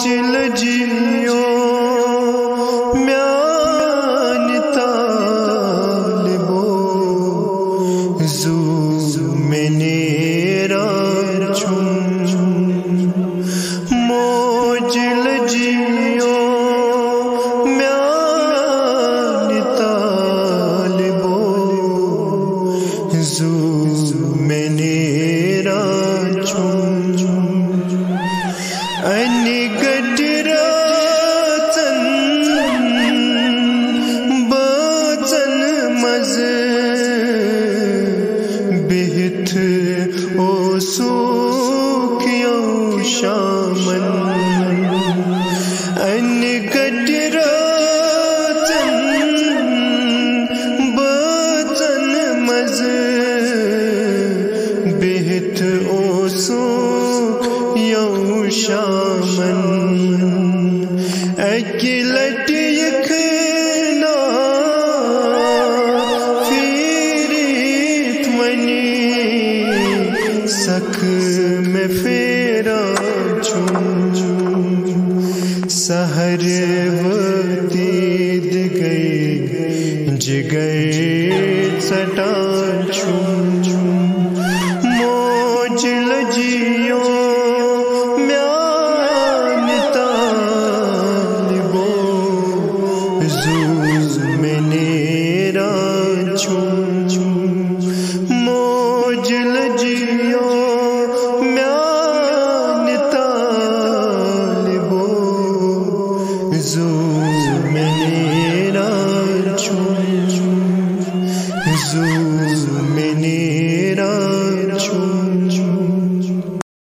cil cinyo mian talibo zoom nera chum mo cil cinyo mian talibo zoom nera chum I सूखियो शामन अनगट रातन बातन मज। बेहत ओ सूख यो शामन अकिलटी सक में फेरा चूं सहर दीद गई जिगए सटा चूं मोज लजियो म्यान तालिबो जूज में नेरा चूं وجل جیو میان طالبو زوم نینا چون زوم نینا